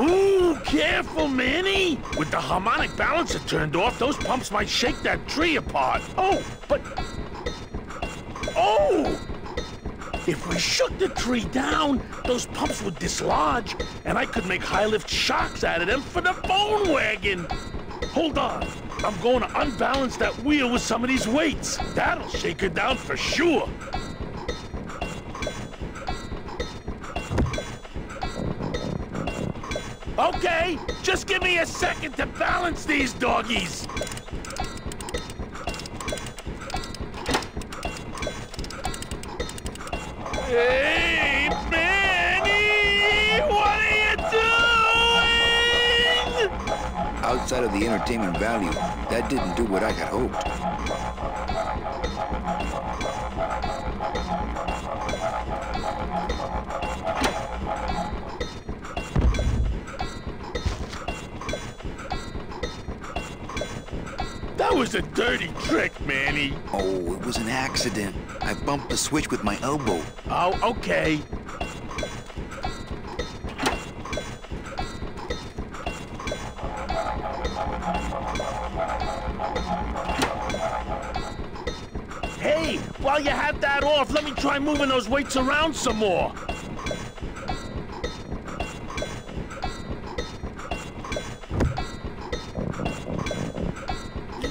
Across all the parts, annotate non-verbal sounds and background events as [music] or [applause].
Ooh, careful, Manny! With the harmonic balancer turned off, those pumps might shake that tree apart. Oh, but... Oh! If we shook the tree down, those pumps would dislodge, and I could make high-lift shocks out of them for the bone wagon. Hold on. I'm going to unbalance that wheel with some of these weights. That'll shake her down for sure. Okay, just give me a second to balance these doggies. Hey, Outside of the entertainment value, that didn't do what I had hoped. That was a dirty trick, Manny. Oh, it was an accident. I bumped the switch with my elbow. Oh, okay. While you have that off, let me try moving those weights around some more.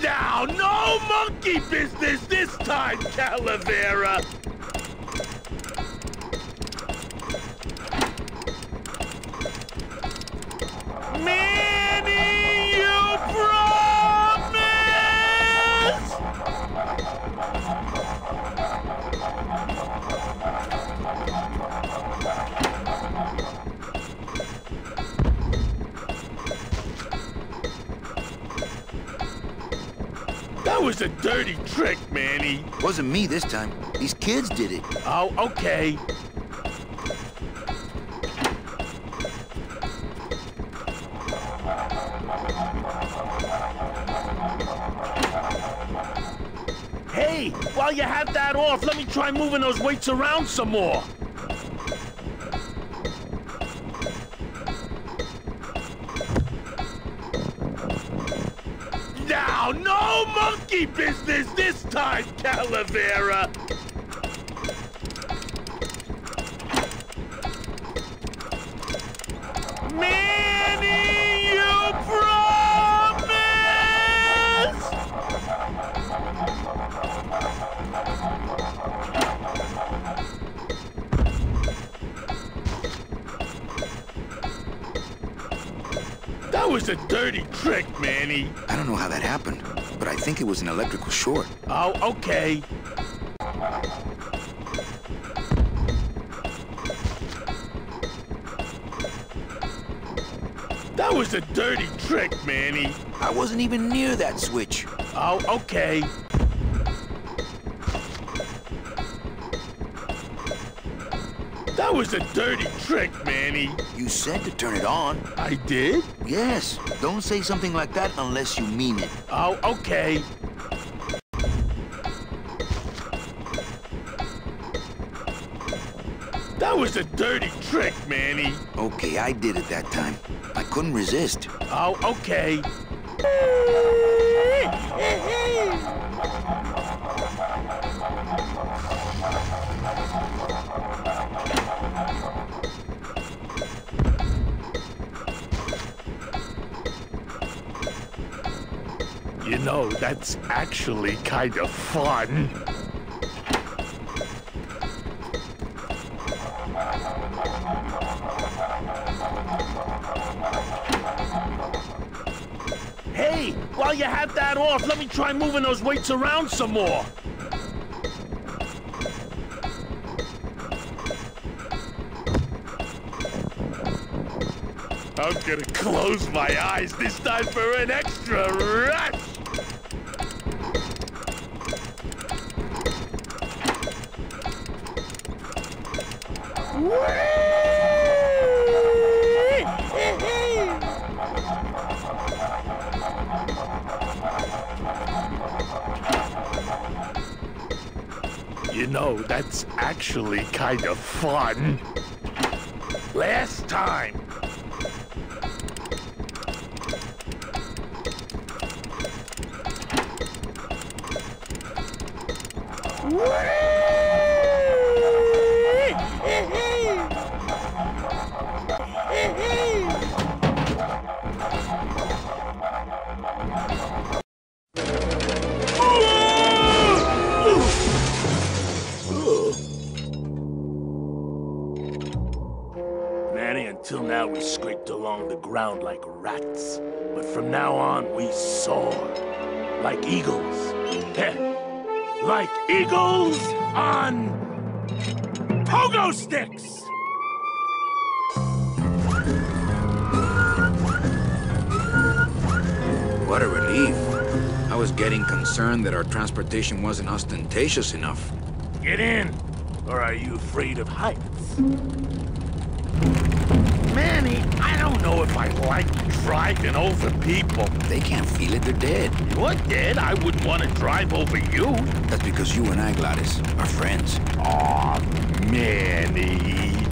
Now, no monkey business this time, Calavera! That was a dirty trick, Manny. Wasn't me this time. These kids did it. Oh, okay. Hey, while you have that off, let me try moving those weights around some more. Monkey business this time, Calavera! Was a dirty trick, Manny. I don't know how that happened, but I think it was an electrical short. Oh, okay. That was a dirty trick, Manny. I wasn't even near that switch. Oh, okay. That was a dirty trick, Manny. You said to turn it on. I did? Yes. Don't say something like that unless you mean it. Oh, okay. That was a dirty trick, Manny. Okay, I did it that time. I couldn't resist. Oh, okay. [laughs] You know, that's actually kind of fun. Hey, while you have that off, let me try moving those weights around some more. I'm gonna close my eyes this time for an extra rush. You know, that's actually kind of fun. Last time. Manny, until now we scraped along the ground like rats. But from now on, we soar. Like eagles. Like eagles on... pogo sticks! What a relief. I was getting concerned that our transportation wasn't ostentatious enough. Get in! Or are you afraid of heights? Manny, I don't know if I like driving over people. They can't feel it, they're dead. You're dead. I wouldn't want to drive over you. That's because you and I, Glottis, are friends. Aw, Manny.